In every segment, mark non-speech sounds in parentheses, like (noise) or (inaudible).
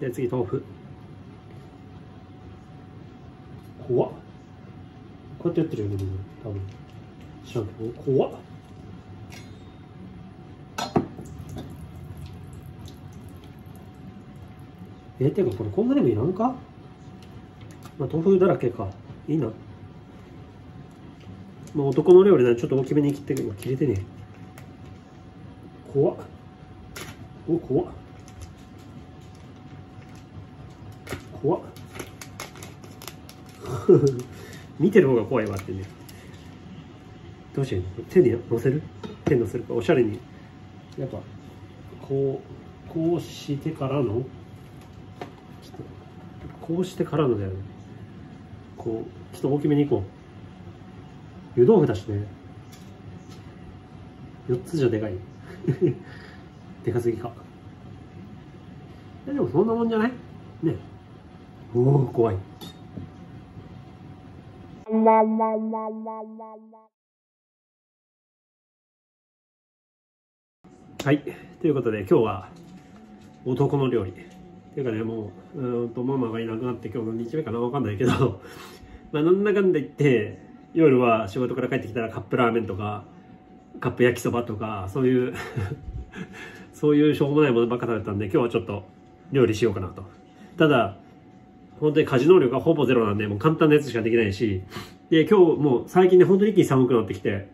で次豆腐。怖っ。こうやってやってるよねみんな。多分。知らんけど怖っ。えー、てかこれこんなでもいらんか？まあ豆腐だらけか。いいな。まあ男の料理ならちょっと大きめに切って切れてね怖っ。お怖っ。怖っ。(laughs) 見てる方が怖いわってね。どうしよう手に乗せる？手に乗せるか？おしゃれに。やっぱこうこうしてからの？こうしてからのだよね。こうちょっと大きめにいこう。湯豆腐だしね。4つじゃでかい。(laughs) でかすぎか。でもそんなもんじゃない？ねおお怖い。はい。ということで今日は男の料理。っていうかねもううんとママがいなくなって今日の日目かなわかんないけど。(laughs) まあなんだかんだ言って夜は仕事から帰ってきたらカップラーメンとかカップ焼きそばとかそういう (laughs) そういうしょうもないものばっか食べたんで今日はちょっと料理しようかなと。ただ本当に家事能力がほぼゼロなんでもう簡単なやつしかできないし。で今日もう最近ね本当に一気に寒くなってきて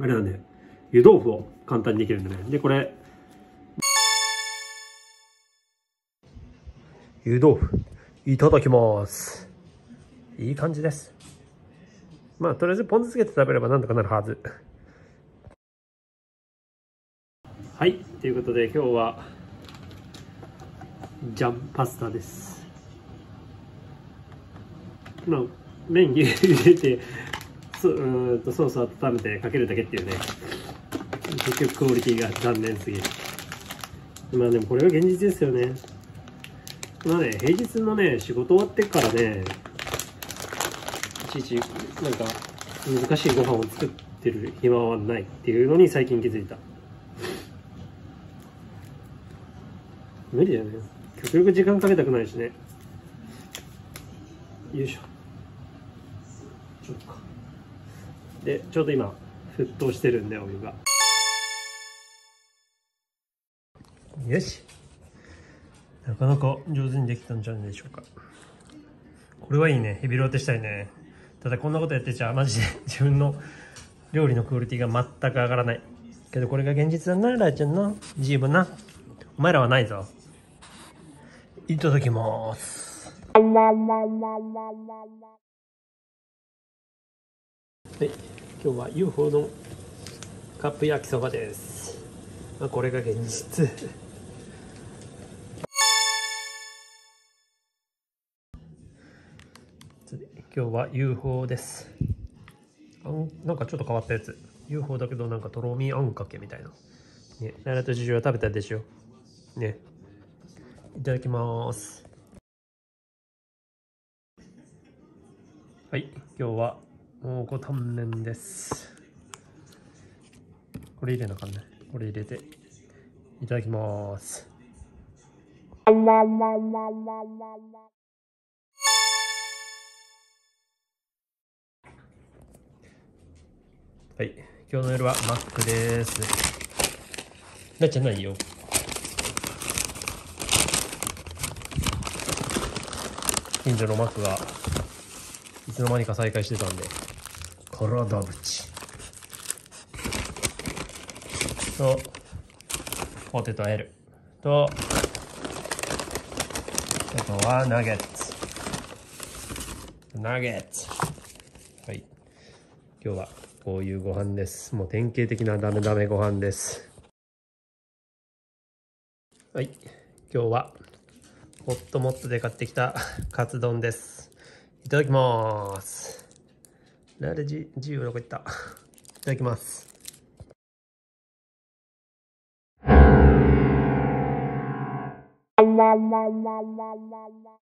あれなんで湯豆腐を簡単にできるんでね。でこれ。湯豆腐いただきます。いい感じです。まあとりあえずポン酢つけて食べればなんとかなるはず。はいということで今日はジャンパスタですまあ麺入れてそうんとソース温めてかけるだけっていうね。結局クオリティが残念すぎる。まあでもこれが現実ですよね。まあね平日のね仕事終わってからねいちいちなんか難しいご飯を作ってる暇はないっていうのに最近気づいた。無理だよね。極力時間かけたくないしね。よいしょ。でちょうど今沸騰してるんでお湯が。よし。なかなか上手にできたんじゃないでしょうか。これはいいね。ヘビロテしたいね。ただこんなことやってちゃマジで自分の料理のクオリティが全く上がらない。けどこれが現実だなライちゃんの。ジーブな。お前らはないぞ。いただきます。はい。今日は UFO のカップ焼きそばです。まあこれが現実。今日は UFO です。あんなんかちょっと変わったやつ。UFO だけどなんかとろみあんかけみたいな。ねララとジジは食べたでしょ。ね。いただきます。はい。今日は蒙古タンメンです。これ入れなあかんね。これ入れていただきます。はい。今日の夜はマックです。なっちゃないよ。近所のマックがいつの間にか再開してたんで。体ぶちとポテト L とあとはナゲッツ。ナゲッツ。はい。今日はこういうご飯です。もう典型的なダメダメご飯です。はい。今日はホットモットで買ってきたカツ丼です。いただきます。ラレジ自由どこ行った？いただきます。(laughs)